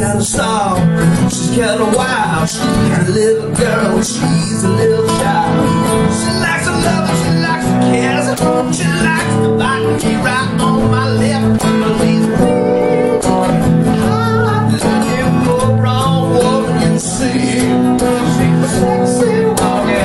got a soul. She's got a wild. She's a little girl. She's a little child. She likes a love. She likes a kiss. She likes the botany right on my lip. My knees. Hot, wrong, what you see. She's sexy, walking.